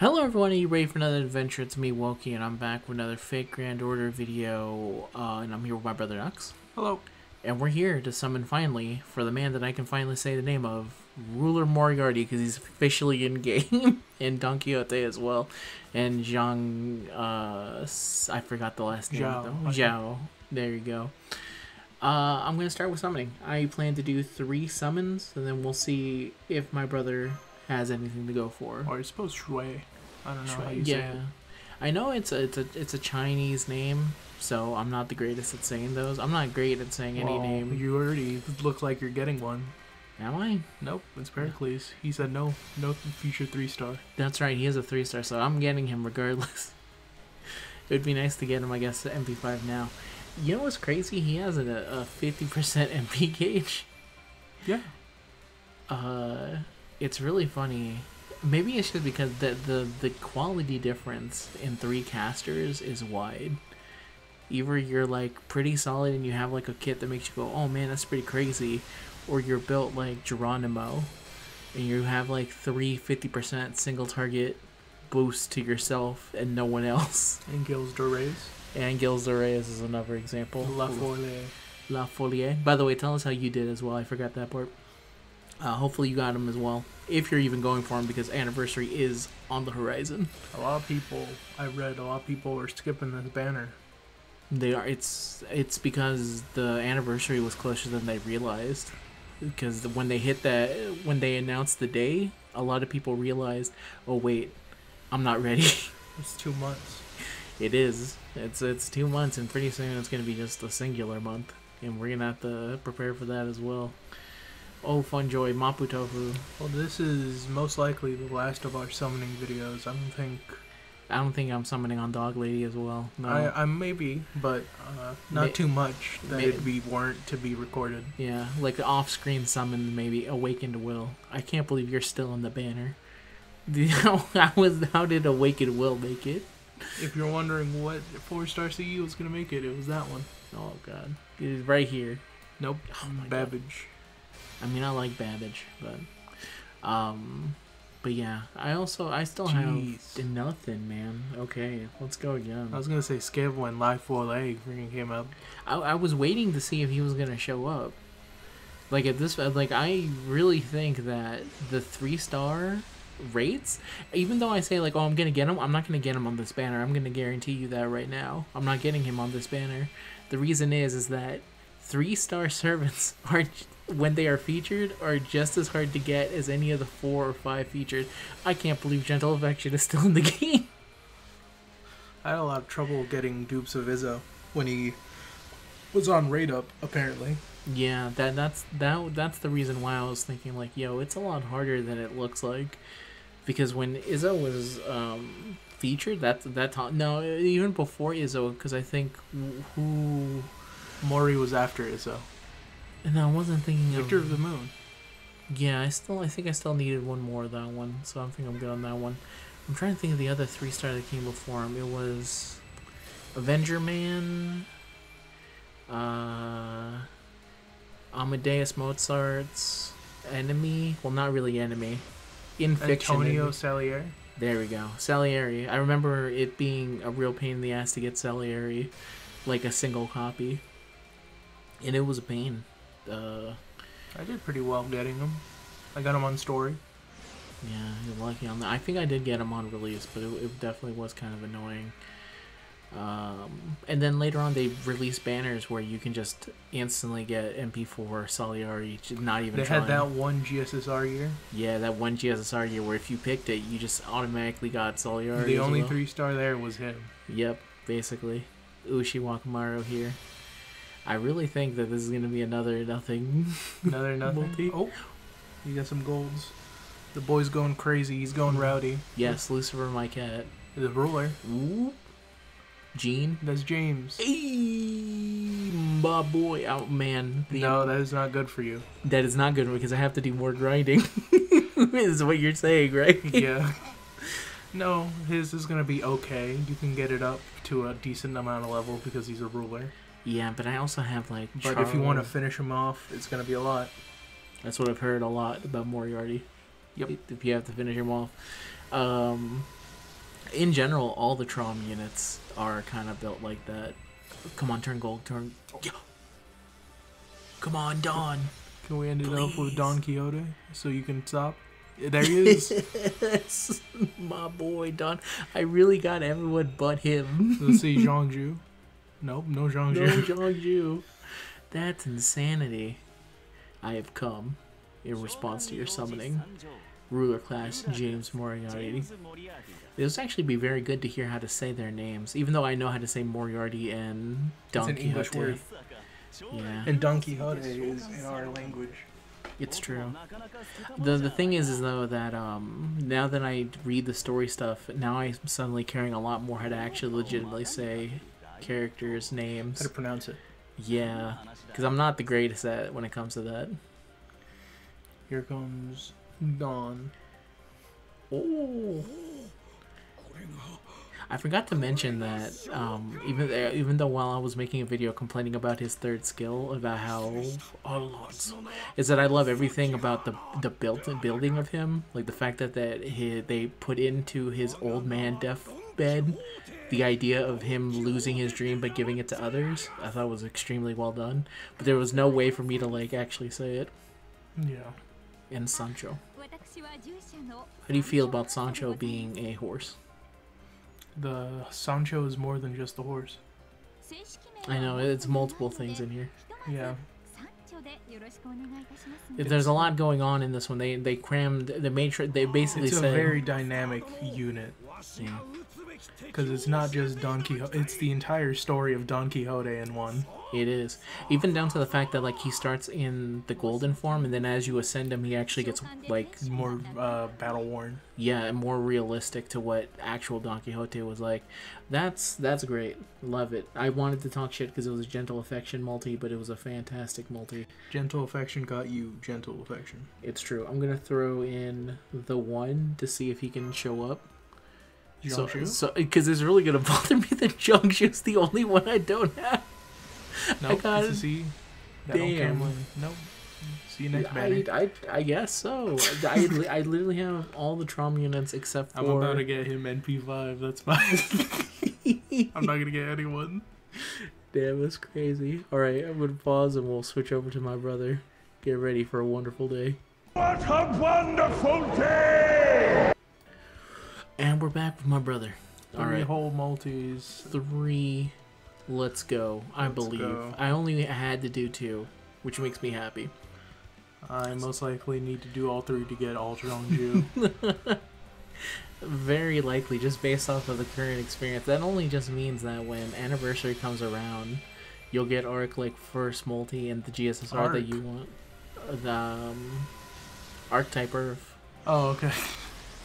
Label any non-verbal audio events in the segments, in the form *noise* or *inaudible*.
Hello everyone, are you ready for another adventure? It's me, Wokey, and I'm back with another Fate Grand Order video, uh, and I'm here with my brother Nux. Hello. And we're here to summon finally, for the man that I can finally say the name of, Ruler Moriarty, because he's officially in-game, *laughs* and Don Quixote as well, and Zhang, uh, I forgot the last name. Zhao, though. Zhao, there you go. Uh, I'm going to start with summoning. I plan to do three summons, and then we'll see if my brother has anything to go for. Or I suppose Shui. I don't know how Shui- you say yeah, it. I know it's a it's a it's a Chinese name, so I'm not the greatest at saying those. I'm not great at saying any name. You already look like you're getting one. Am I? Nope, it's Pericles. He said no, no future three star. That's right. He is a three star, so I'm getting him regardless. *laughs* it would be nice to get him, I guess, to NP5 now. You know what's crazy? He has a a fifty percent NP gauge. Yeah. Uh, it's really funny. Maybe it's just because the the the quality difference in three casters is wide. Either you're like pretty solid and you have like a kit that makes you go, "Oh man, that's pretty crazy," or you're built like Geronimo, and you have like three 50% single target boosts to yourself and no one else. *laughs* And Gilles de Rais. And Gilles de Rais is another example. La Folie. La Folie. By the way, tell us how you did as well. I forgot that part. Uh, hopefully you got him as well, if you're even going for him, because anniversary is on the horizon. A lot of people, I read, a lot of people are skipping this banner. They are. It's it's because the anniversary was closer than they realized. Because when they hit that, when they announced the day, a lot of people realized, oh wait, I'm not ready. *laughs* It's two months. it is. It's it's two months, and pretty soon it's gonna be just a singular month, and we're gonna have to prepare for that as well. Oh, fun joy, Mapo Tofu. Well, this is most likely the last of our summoning videos. I don't think. I don't think I'm summoning on Dog Lady as well. No. I, I maybe, but uh, not May- too much that may- it'd be weren't to be recorded. yeah, like off-screen summon, maybe Awakened Will. I can't believe you're still in the banner. *laughs* how, was how did Awakened Will make it? If you're wondering what four star CE was gonna make it, it was that one. Oh god, it is right here. Nope. Oh my God. I mean, I like Babbage, but um, but yeah, I also I still Jeez. have nothing, man. Okay, let's go again. I was gonna say Scav when Live Four Leg freaking came out. I, I was waiting to see if he was gonna show up. Like at this, like I really think that the three star rates, even though I say like, oh, I'm gonna get him, I'm not gonna get him on this banner. I'm gonna guarantee you that right now. I'm not getting him on this banner. The reason is, is that three star *laughs* servants are when they are featured are just as hard to get as any of the four or five featured. I can't believe Gentle Affection is still in the *laughs* game. I had a lot of trouble getting dupes of Izo when he was on raid up. Apparently, Yeah, that that's that that's the reason why I was thinking like, yo, it's a lot harder than it looks like, because when Izo was um, featured, that's that time. No, even before Izo, because I think who. Mori was after Izo. No, I wasn't thinking Victor of. of the Moon. Yeah, I still I think I still needed one more of that one, so I think I'm good on that one. I'm trying to think of the other three star that came before him. It was Avenger Man, uh, Amadeus Mozart's enemy. Well, not really enemy. In fiction. Antonio enemy. Salieri. There we go. Salieri. I remember it being a real pain in the ass to get Salieri, like a single copy, and it was a pain. Uh, I did pretty well getting them. I got them on story. Yeah, you're lucky on that. I think I did get them on release, but it, it definitely was kind of annoying. Um, and then later on, they released banners where you can just instantly get NP4 Salieri, j- not even They trying. had that one GSSR year. Yeah, that one GSSR year where if you picked it, you just automatically got Salieri. the only well. three star there was him. Yep, basically. Ushiwakamaru here. I really think that this is going to be another nothing. *laughs* Another nothing. Multi. Oh, you got some golds. The boy's going crazy. He's going rowdy. yes, Lucifer, my cat. The ruler. Ooh. Gene. That's James. Hey, my boy. Oh, man. The- No, that is not good for you. That is not good because I have to do more grinding. *laughs* is what you're saying, right? yeah. No, his is gonna be okay. You can get it up to a decent amount of level because he's a ruler. Yeah, but I also have like. But if you want to finish him off, it's gonna be a lot. That's what I've heard a lot about Moriarty. Yep. If you have to finish him off. Um, in general, all the Traum units are kind of built like that. Come on, turn gold, turn. Come on, Don. Can we end it off with Don Quixote so you can stop? There he is. *laughs* Yes, my boy Don. I really got everyone but him. Let's see *laughs* Zhangju. Nope, no no Zhangju. Zhangju. *laughs* That's insanity. I have come in response to your summoning. Ruler class James Moriarty. It would actually be very good to hear how to say their names, even though I know how to say Moriarty and Don It's an Quixote. Yeah, And Don Quixote is in our language. it's true. The the thing is, is though that um now that I read the story stuff, now I'm suddenly caring a lot more how to actually legitimately say characters' names. How to pronounce it? Yeah, because I'm not the greatest at when it comes to that. Here comes Don. Oh. I forgot to mention that um, even even though while I was making a video complaining about his third skill about how oh is that I love everything about the the built building of him like the fact that that he, they put into his old man deathbed the idea of him losing his dream but giving it to others I thought was extremely well done but there was no way for me to like actually say it Yeah. And Sancho. How How do you feel about Sancho being a horse? The Sancho is more than just the horse. I know it's multiple things in here. Yeah. There's a lot going on in this one. They they crammed the matrix. They basically It's a said very dynamic unit yeah. because it's not just Don Quixote. It's the entire story of Don Quixote in one. It is even down to the fact that like he starts in the golden form, and then as you ascend him, he actually gets like More uh, battle worn. yeah, and more realistic to what actual Don Quixote was like. That's that's great. Love it. I wanted to talk shit because it was a gentle affection multi, but it was a fantastic multi. Gentle affection got you gentle affection. It's true. I'm gonna throw in the one to see if he can show up. So, Jiangsu? so because it's really gonna *laughs* bother me that Jiangsu's the only one I don't have. Nope, got it's it. C. That Damn. Nope. See you next I. I, I guess so. I, li- I literally have all the Traum units except for. I'm about to get him NP5. That's fine. *laughs* I'm not gonna get anyone. Damn, that's crazy. All right, I'm gonna pause and we'll switch over to my brother. Get ready for a wonderful day. What a wonderful day! And we're back with my brother. All Three right, whole multis. three. Let's go. I Let's believe. go. I only had to do two, which makes me happy. I most likely need to do all three to get all Zhongju. *laughs* Very likely, just based off of the current experience. That only just means that when anniversary comes around, you'll get Arc like first multi and the GSSR that you want. The um, Archetype Earth. oh, okay. *laughs*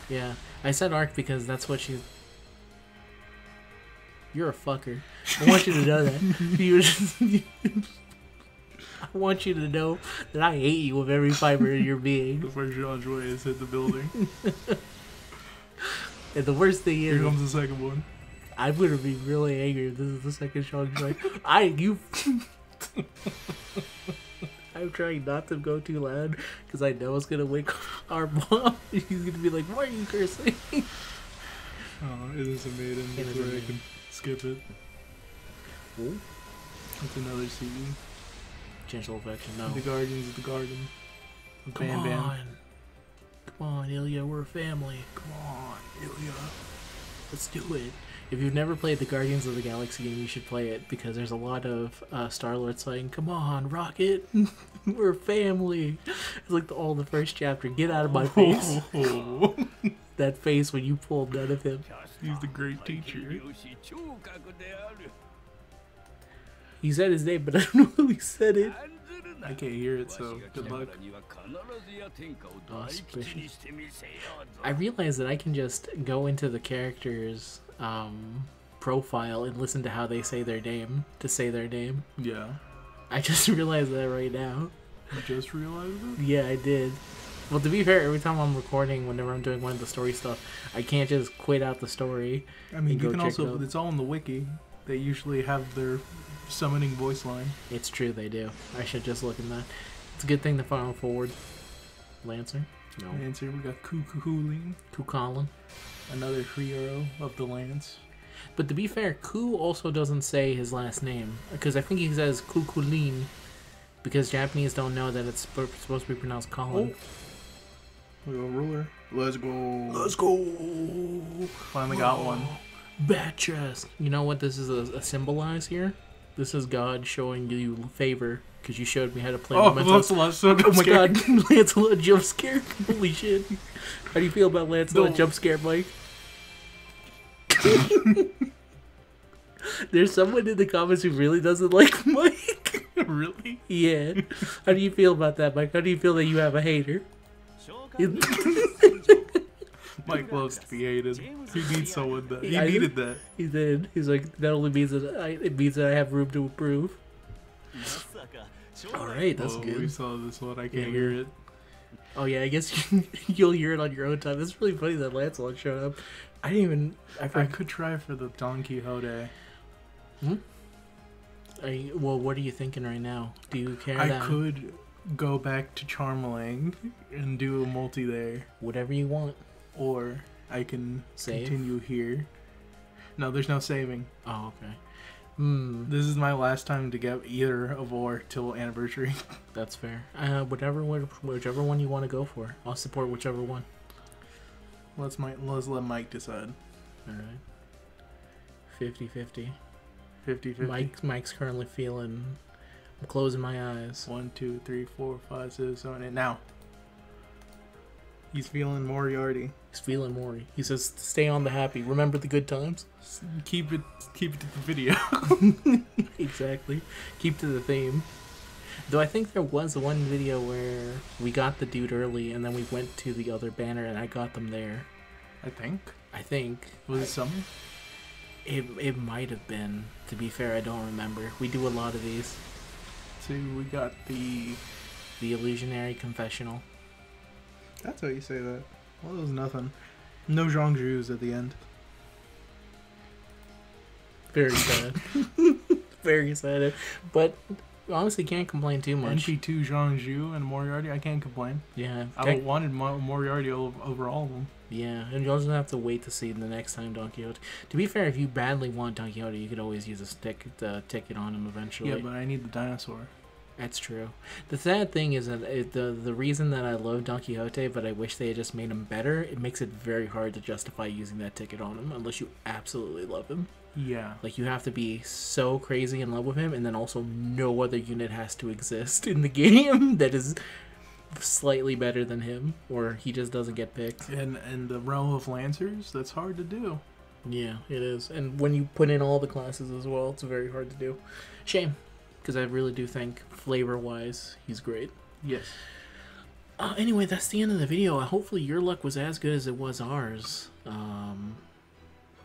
Yeah, I said Arc because that's what you. You're a fucker. I want you to know that. *laughs* I want you to know that I hate you with every fiber of your being. The first Zhongju has hit the building. *laughs* And the worst thing Here is, comes the second one. I'm gonna be really angry if this is the second shot. Like, *laughs* I you. I'm trying not to go too loud because I know it's gonna wake our mom. He's gonna be like, "Why are you cursing?" Oh, it is a maiden. It is a maiden. Can skip it. Ooh. It's another CE. Gentle affection, no. The Guardians of the Garden. Come Bam Bam. on, come on, Ilya, we're a family. Come on, Ilya. Let's do it. If you've never played the Guardians of the Galaxy game, you should play it because there's a lot of uh, Star Lord saying, "Come on, Rocket, *laughs* we're a family." It's like the, all the first chapter. Get out of my *laughs* face. *laughs* that face when you pulled none of him. He's the great teacher. He said his name, but *laughs* I don't know who he said it. I can't hear it, so good luck. I realize that I can just go into the character's um, profile and listen to how they say their name to say their name. Yeah. I just *laughs* realized that right now. You just realized it? Yeah, I did. Well, to be fair, every time I'm recording, whenever I'm doing one of the story stuff, I can't just quit out the story. I mean, you can check it also—it's all in the wiki. They usually have their summoning voice line. It's true, they do. I should just look in that. It's a good thing to follow forward. Lancer? No. Lancer, we got Cuckooling. Kukulin? Another hero of the Lance. But to be fair, Ku also doesn't say his last name because I think he says Kukulin because Japanese don't know that it's supposed to be pronounced Colin. Oh, We got a ruler. Let's go. Let's go. Finally got one. *gasps* Bat chest. You know what this is a, a symbolize here? This is God showing you favor because you showed me how to play Oh. Lancelot, so Oh my scared. god, *laughs* Lancelot jump scare. Holy shit. How do you feel about Lancelot No. jump scare, Mike? *laughs* There's someone in the comments who really doesn't like *laughs* Mike. really? yeah. How do you feel about that, Mike? How do you feel that you have a hater? *laughs* Mike loves to be hated. He needs someone that he I, needed that. He did. He's like, that only means that I, it means that I have room to improve. All right, that's Whoa, good. We saw this one. I can't yeah. hear it. Oh yeah, I guess *laughs* you'll hear it on your own time. It's really funny that Lancelot showed up. I didn't even. I, I could try for the Don Quixote. Hmm. I well, what are you thinking right now? Do you care? I could go back to Charmalang and do a multi there, whatever you want? or I can Save? continue here. No, there's no saving. Oh okay. Hmm, This is my last time to get either of or till anniversary. *laughs* that's fair. Uh, whatever, whichever one you want to go for, I'll support whichever one. let's Mike, let's let Mike decide. All right. 50-50. 50 50. Mike, Mike's currently feeling. I'm closing my eyes. One, two, three, four, five, six, seven, eight. Now. He's feeling Moriarty. He's feeling Maury. He says, "Stay on the happy. Remember the good times." Keep it keep it to the video. *laughs* *laughs* exactly. Keep to the theme. Though I think there was one video where we got the dude early and then we went to the other banner and I got them there. I think. I think Was it summer? it it might have been. To be fair, I don't remember. We do a lot of these. See, we got the. The illusionary confessional. That's how you say that. Well, it was nothing. No Zhongzhus at the end. Very sad. *laughs* Very sad. But honestly, can't complain too much. NP2 Zhongzhu and Moriarty, I can't complain. Yeah. I tech- wanted Mo- Moriarty over all of them. Yeah, and you also have to wait to see the next time Don Quixote. To be fair, if you badly want Don Quixote, you could always use a stick uh, ticket on him eventually. Yeah, but I need the dinosaur. That's true. The sad thing is that it, the the reason that I love Don Quixote, but I wish they had just made him better. It makes it very hard to justify using that ticket on him unless you absolutely love him. Yeah. Like you have to be so crazy in love with him, and then also no other unit has to exist in the *laughs* game that is slightly better than him, or he just doesn't get picked. And and the realm of Lancers, that's hard to do. Yeah, it is. And when you put in all the classes as well, it's very hard to do. Shame, because I really do think flavor wise, he's great. Yes. Uh, anyway, that's the end of the video. Hopefully, your luck was as good as it was ours. Um,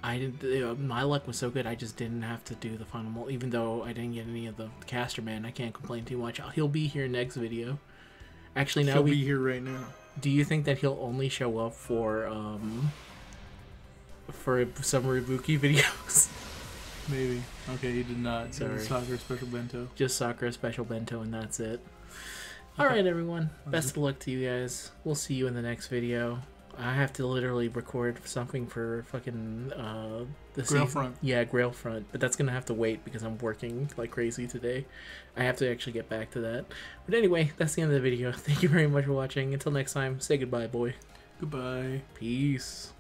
I didn't. Uh, my luck was so good, I just didn't have to do the final mold. Even though I didn't get any of the caster man, I can't complain too much. He'll be here next video. Actually, now He'll we. be here right now. Do you think that he'll only show up for um for some Ibuki *laughs* videos? Maybe. Okay, he did not. Sorry. Soccer special bento. Just Sakura special bento and that's it. Okay. Alright everyone. Best of luck to you guys. We'll see you in the next video. I have to literally record something for fucking uh the Grail season. Front. Yeah, Grail Front. But that's gonna have to wait because I'm working like crazy today. I have to actually get back to that. But anyway, that's the end of the video. *laughs* Thank you very much for watching. Until next time, say goodbye, boy. Goodbye. Peace.